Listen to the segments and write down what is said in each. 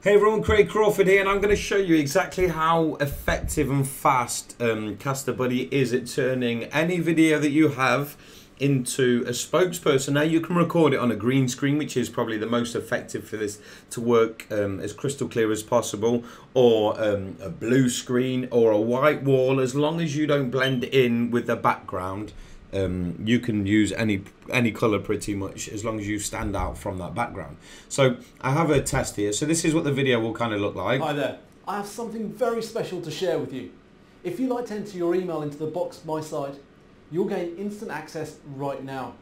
Hey everyone, Craig Crawford here, and I'm going to show you exactly how effective and fast um, CasterBuddy is at turning any video that you have into a spokesperson. Now you can record it on a green screen, which is probably the most effective for this to work um, as crystal clear as possible, or um, a blue screen, or a white wall, as long as you don't blend in with the background um, you can use any any color pretty much as long as you stand out from that background. So I have a test here. So this is what the video will kind of look like. Hi there. I have something very special to share with you. If you like to enter your email into the box my side, you'll gain instant access right now.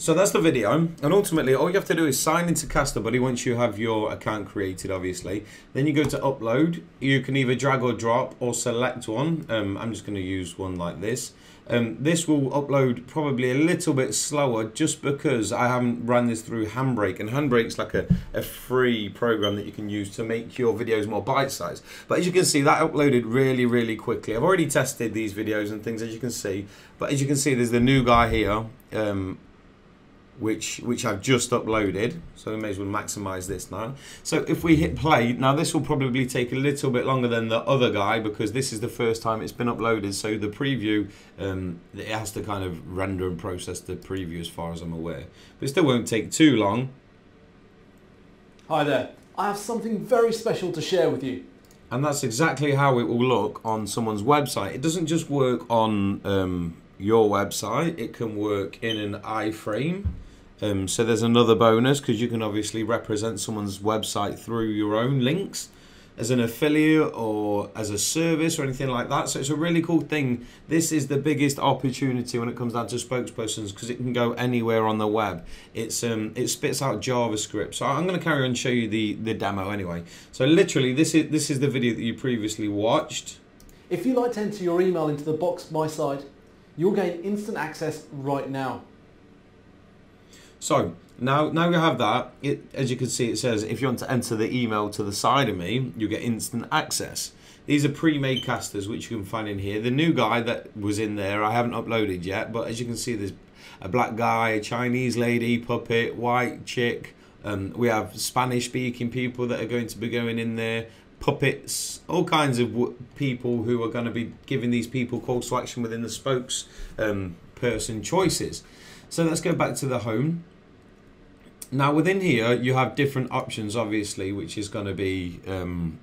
So that's the video, and ultimately all you have to do is sign into Buddy once you have your account created, obviously. Then you go to upload. You can either drag or drop or select one. Um, I'm just going to use one like this. Um, this will upload probably a little bit slower just because I haven't run this through Handbrake and Handbrake's like a, a free program that you can use to make your videos more bite-sized. But as you can see that uploaded really really quickly. I've already tested these videos and things as you can see but as you can see there's the new guy here um, which which I've just uploaded. So we may as well maximize this now. So if we hit play, now this will probably take a little bit longer than the other guy because this is the first time it's been uploaded. So the preview, um, it has to kind of render and process the preview as far as I'm aware. But it still won't take too long. Hi there. I have something very special to share with you. And that's exactly how it will look on someone's website. It doesn't just work on um, your website. It can work in an iframe. Um, so there's another bonus because you can obviously represent someone's website through your own links as an affiliate or as a service or anything like that. So it's a really cool thing. This is the biggest opportunity when it comes down to spokespersons because it can go anywhere on the web. It's um it spits out JavaScript. So I'm going to carry on and show you the the demo anyway. So literally this is this is the video that you previously watched. If you like to enter your email into the box my side, you'll gain instant access right now. So now, now you have that. It, as you can see, it says if you want to enter the email to the side of me, you get instant access. These are pre-made casters, which you can find in here. The new guy that was in there, I haven't uploaded yet, but as you can see, there's a black guy, a Chinese lady, puppet, white chick. Um, we have Spanish-speaking people that are going to be going in there puppets, all kinds of people who are going to be giving these people calls to action within the spokes um, person choices. So let's go back to the home. Now within here you have different options obviously which is going to be um,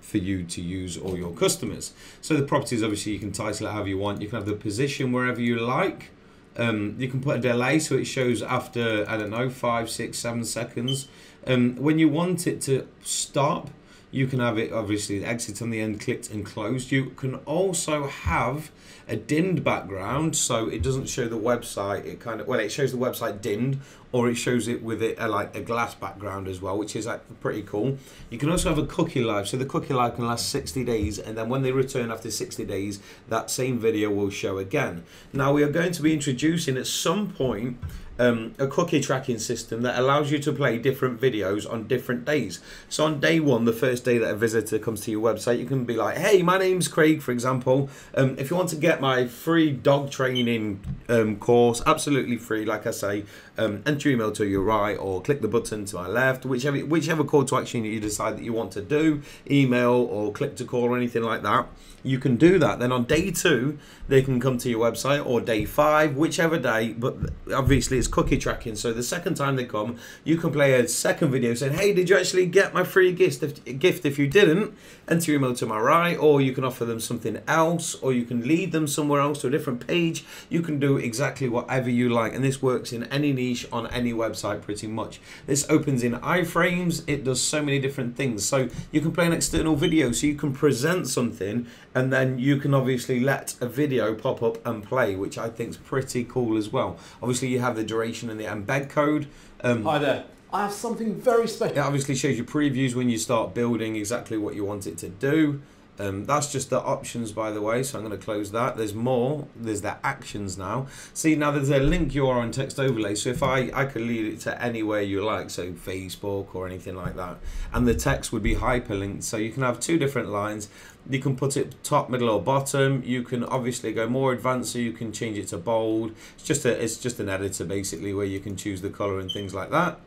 for you to use all your customers. So the properties obviously you can title it however you want. You can have the position wherever you like. Um, you can put a delay so it shows after I don't know five, six, seven seconds. Um, when you want it to stop, you can have it obviously exit on the end clicked and closed. You can also have a dimmed background so it doesn't show the website it kind of well it shows the website dimmed or it shows it with it a, like a glass background as well which is like pretty cool you can also have a cookie live so the cookie live can last 60 days and then when they return after 60 days that same video will show again now we are going to be introducing at some point um, a cookie tracking system that allows you to play different videos on different days. So on day one, the first day that a visitor comes to your website, you can be like, hey, my name's Craig, for example. Um, if you want to get my free dog training um, course, absolutely free, like I say, um, enter email to your right or click the button to my left, whichever, whichever call to action you decide that you want to do, email or click to call or anything like that you can do that. Then on day two, they can come to your website or day five, whichever day, but obviously it's cookie tracking. So the second time they come, you can play a second video saying, hey, did you actually get my free gift? If, gift if you didn't, enter your email to my right, or you can offer them something else, or you can lead them somewhere else to a different page. You can do exactly whatever you like. And this works in any niche on any website pretty much. This opens in iframes. It does so many different things. So you can play an external video, so you can present something and then you can obviously let a video pop up and play, which I think is pretty cool as well. Obviously, you have the duration and the embed code. Um, Hi there. I have something very special. It obviously shows you previews when you start building exactly what you want it to do. Um, that's just the options, by the way, so I'm going to close that. There's more. There's the actions now. See, now there's a link URL and text overlay, so if I, I could lead it to anywhere you like, so Facebook or anything like that, and the text would be hyperlinked, so you can have two different lines. You can put it top, middle, or bottom. You can obviously go more advanced, so you can change it to bold. It's just a, it's just an editor basically where you can choose the color and things like that.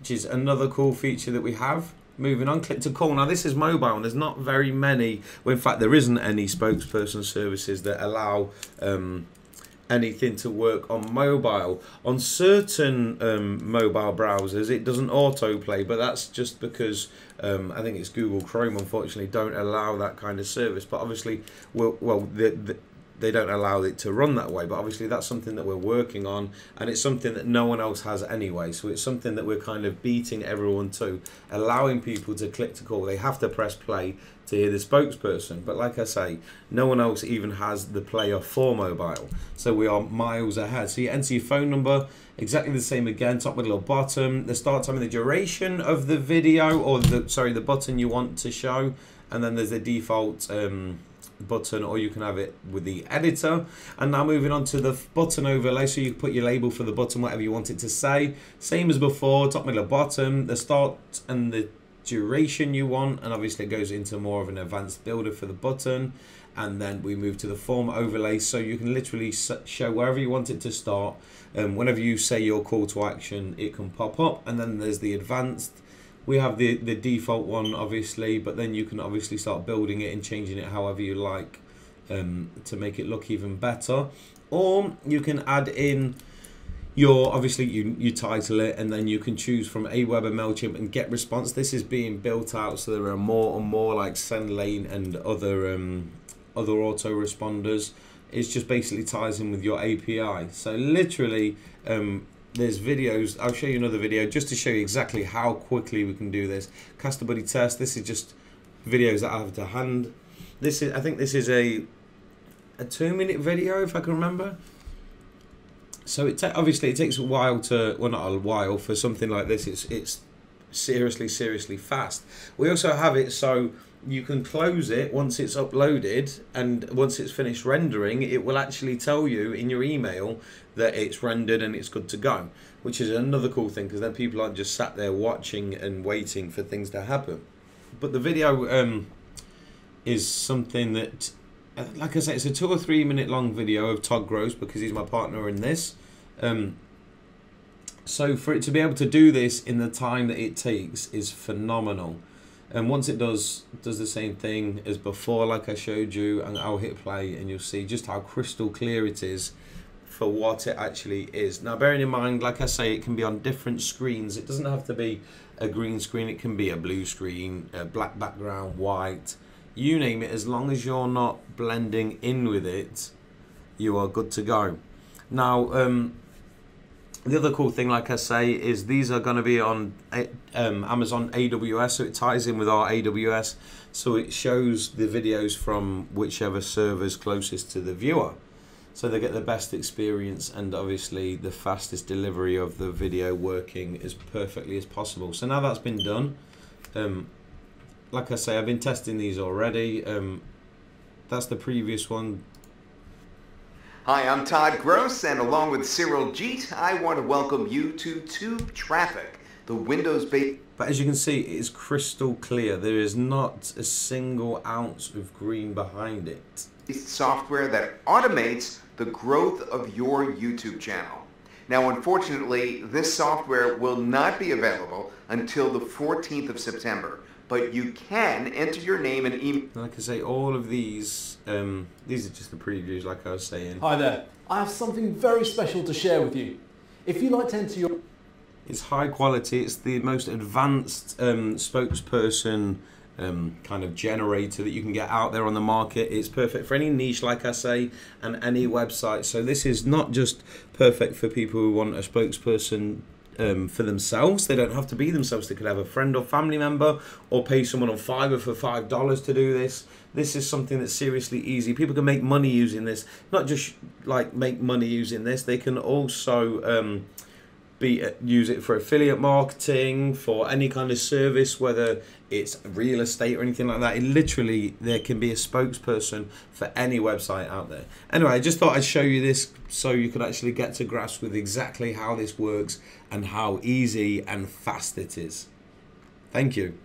which is another cool feature that we have. Moving on, click to call. Now this is mobile and there's not very many, well in fact there isn't any spokesperson services that allow um, anything to work on mobile. On certain um, mobile browsers, it doesn't autoplay, but that's just because um, I think it's Google Chrome. Unfortunately, don't allow that kind of service. But obviously, well, well the, the they don't allow it to run that way. But obviously, that's something that we're working on, and it's something that no one else has anyway. So it's something that we're kind of beating everyone to, allowing people to click to call. They have to press play to hear the spokesperson. But like I say, no one else even has the player for mobile. So we are miles ahead. So you enter your phone number, exactly the same again, top, middle, or bottom, the start time and the duration of the video, or the sorry, the button you want to show, and then there's the default. Um, button or you can have it with the editor. And now moving on to the button overlay so you put your label for the button whatever you want it to say. Same as before top middle bottom the start and the duration you want. And obviously it goes into more of an advanced builder for the button. And then we move to the form overlay. So you can literally show wherever you want it to start. Um, whenever you say your call to action it can pop up. And then there's the advanced we have the the default one obviously but then you can obviously start building it and changing it however you like um, to make it look even better. Or you can add in your obviously you you title it and then you can choose from Aweber Mailchimp and GetResponse. This is being built out so there are more and more like SendLane and other um, other autoresponders. It just basically ties in with your API so literally um, there's videos I'll show you another video just to show you exactly how quickly we can do this. CasterBuddy test this is just videos that I have to hand. This is I think this is a a two minute video if I can remember. So it obviously it takes a while to well not a while for something like this it's it's seriously seriously fast. We also have it so you can close it once it's uploaded and once it's finished rendering it will actually tell you in your email that it's rendered and it's good to go which is another cool thing because then people aren't just sat there watching and waiting for things to happen. But the video um, is something that like I said it's a two or three minute long video of Todd Gross because he's my partner in this. Um, so for it to be able to do this in the time that it takes is phenomenal and once it does does the same thing as before like I showed you and I'll hit play and you'll see just how crystal clear it is for what it actually is. Now bearing in mind like I say it can be on different screens. It doesn't have to be a green screen. It can be a blue screen a black background white you name it. As long as you're not blending in with it you are good to go. Now um, the other cool thing, like I say, is these are going to be on um, Amazon AWS, so it ties in with our AWS, so it shows the videos from whichever server's closest to the viewer. So they get the best experience and obviously the fastest delivery of the video working as perfectly as possible. So now that's been done, um, like I say, I've been testing these already. Um, that's the previous one Hi, I'm Todd Gross, and along with Cyril Jeet, I want to welcome you to Tube Traffic, the Windows-based... But as you can see, it is crystal clear. There is not a single ounce of green behind it. It's ...software that automates the growth of your YouTube channel. Now, unfortunately, this software will not be available until the 14th of September but you can enter your name and email. Like I say, all of these, um, these are just the previews, like I was saying. Hi there. I have something very special to share with you. If you'd like to enter your... It's high quality. It's the most advanced um, spokesperson um, kind of generator that you can get out there on the market. It's perfect for any niche, like I say, and any website. So this is not just perfect for people who want a spokesperson um, for themselves. They don't have to be themselves. They could have a friend or family member or pay someone on Fiverr for $5 to do this. This is something that's seriously easy. People can make money using this. Not just like make money using this. They can also um, be use it for affiliate marketing, for any kind of service, whether it's real estate or anything like that. It literally, there can be a spokesperson for any website out there. Anyway, I just thought I'd show you this so you could actually get to grasp with exactly how this works and how easy and fast it is. Thank you.